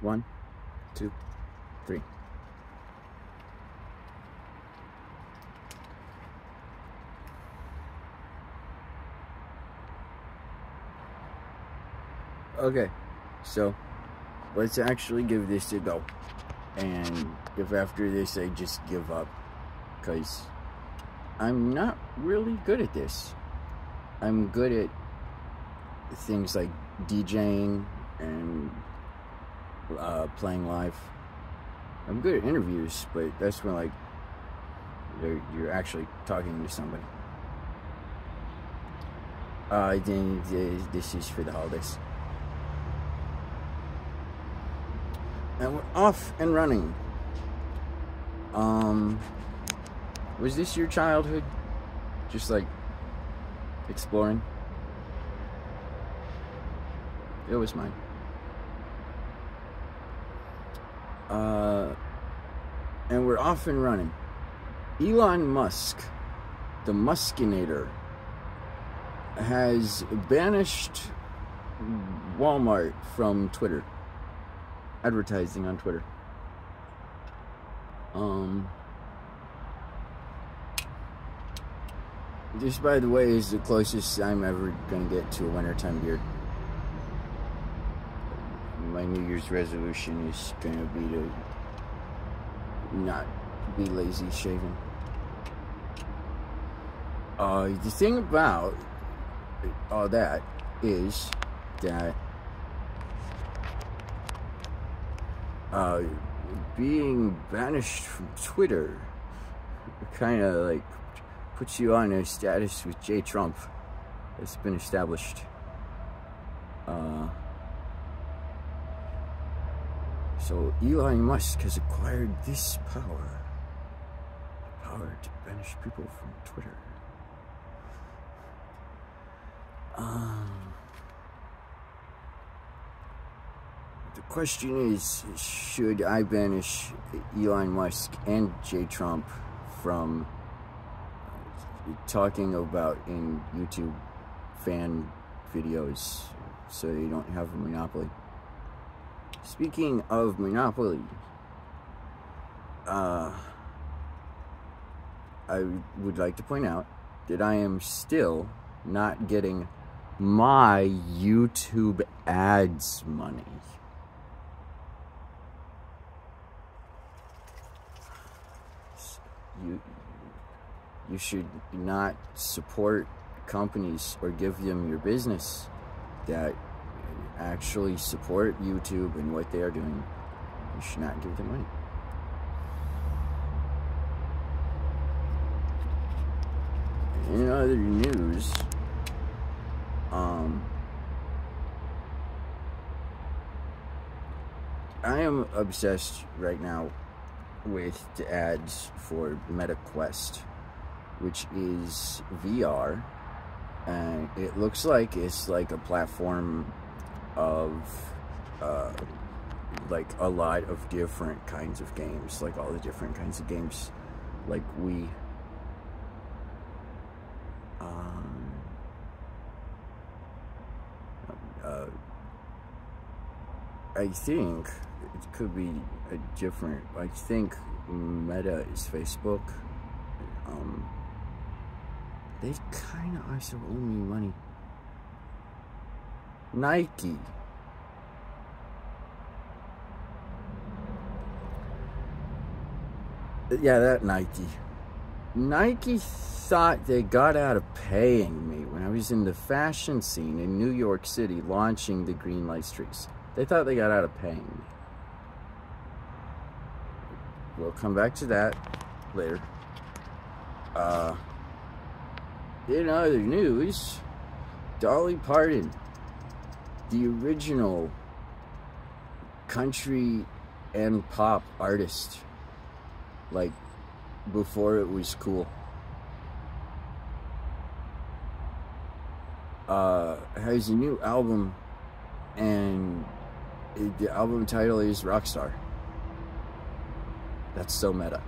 One, two, three. Okay, so let's actually give this a go. And if after this I just give up, because I'm not really good at this. I'm good at things like DJing and uh, playing live. I'm good at interviews, but that's when like you're, you're actually talking to somebody. Uh, then this is for the holidays. And we're off and running. Um, was this your childhood? Just like exploring? It was mine. Uh, and we're off and running. Elon Musk, the Muskinator, has banished Walmart from Twitter. Advertising on Twitter. Um, this, by the way, is the closest I'm ever going to get to a wintertime beard New Year's resolution is going to be to not be lazy shaving. Uh, the thing about all that is that uh, being banished from Twitter kind of like puts you on a status with J. Trump that's been established. Uh, so Elon Musk has acquired this power. The power to banish people from Twitter. Um, the question is, should I banish Elon Musk and J. Trump from talking about in YouTube fan videos so you don't have a monopoly? Speaking of Monopoly, uh, I would like to point out that I am still not getting my YouTube ads money. You, you should not support companies or give them your business that actually support YouTube and what they are doing, you should not give them money. In other news, um, I am obsessed right now with the ads for MetaQuest, which is VR, and it looks like it's like a platform of uh, like a lot of different kinds of games, like all the different kinds of games, like we. Um, uh, I think it could be a different. I think Meta is Facebook. Um, they kind of also owe me money. Nike. Yeah, that Nike. Nike thought they got out of paying me when I was in the fashion scene in New York City launching the green light streaks. They thought they got out of paying me. We'll come back to that later. Uh, in other news, Dolly Parton the original country and pop artist like before it was cool. Uh has a new album and the album title is rockstar. That's so meta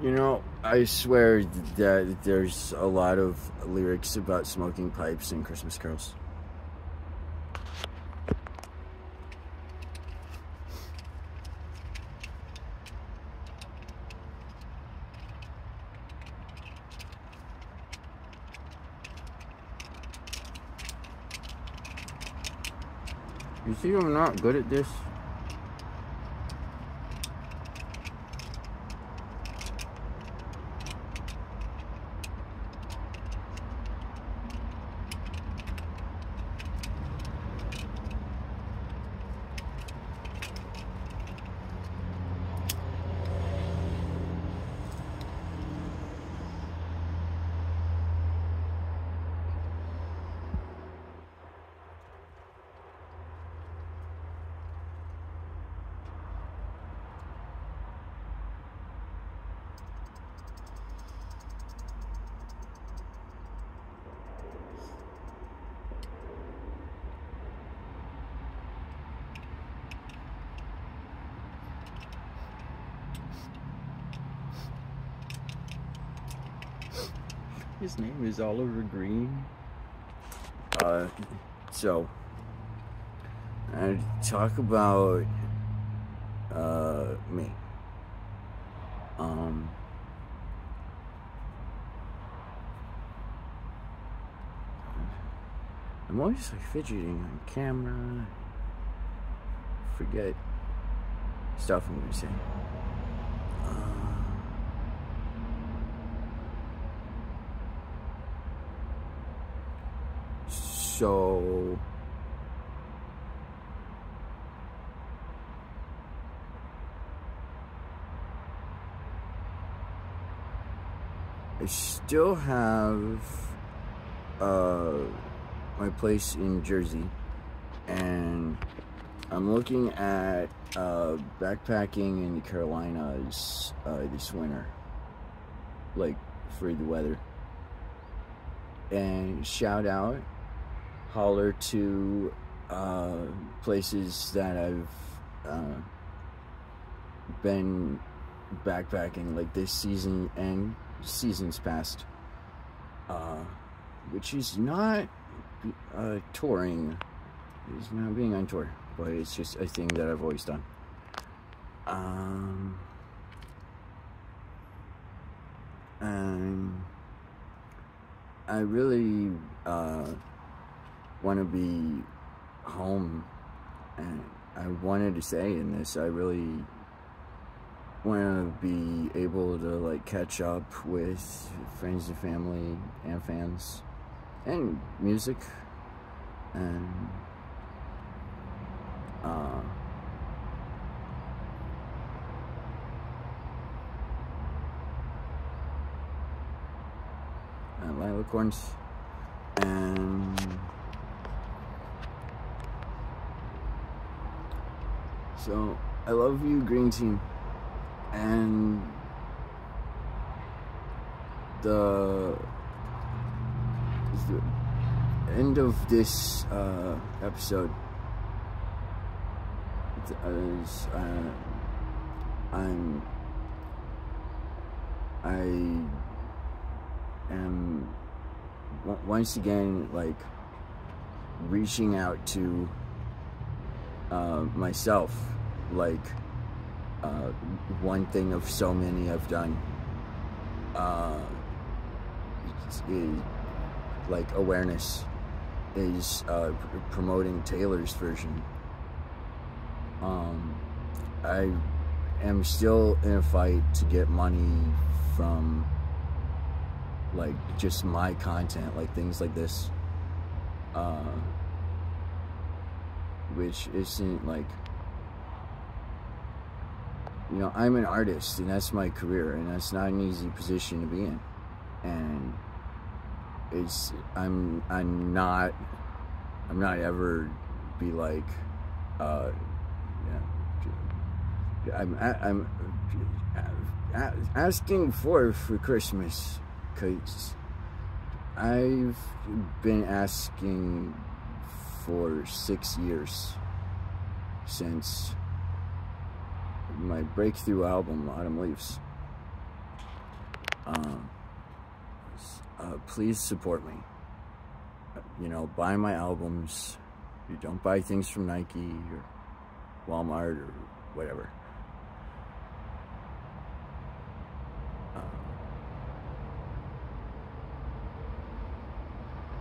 You know, I swear that there's a lot of lyrics about smoking pipes and Christmas carols. You see I'm not good at this? His name is Oliver Green. Uh, so, I talk about uh, me. Um, I'm always like fidgeting on camera. Forget stuff I'm gonna say. So I still have uh, my place in Jersey. And I'm looking at uh, backpacking in the Carolinas uh, this winter. Like for the weather. And shout out holler to uh, places that I've uh, been backpacking like this season and seasons past, uh, which is not uh, touring, it's not being on tour, but it's just a thing that I've always done. Um, and I really uh, want to be home and I wanted to say in this. I really want to be able to like catch up with friends and family and fans and music and uh, and lilacorns and So I love you, Green Team. And the, end of this uh, episode is uh, I'm I am once again like reaching out to uh, myself like uh, one thing of so many I've done uh, like awareness is uh, promoting Taylor's version. Um, I am still in a fight to get money from like just my content, like things like this, uh, which isn't like you know, I'm an artist and that's my career and that's not an easy position to be in. And it's, I'm, I'm not, I'm not ever be like, uh, yeah, I'm, I'm asking for for Christmas because I've been asking for six years since my breakthrough album, Autumn Leaves. Um, uh, please support me. You know, buy my albums. You don't buy things from Nike or Walmart or whatever. Um,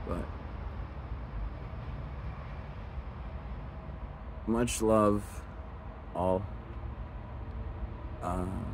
but much love, all. Uh,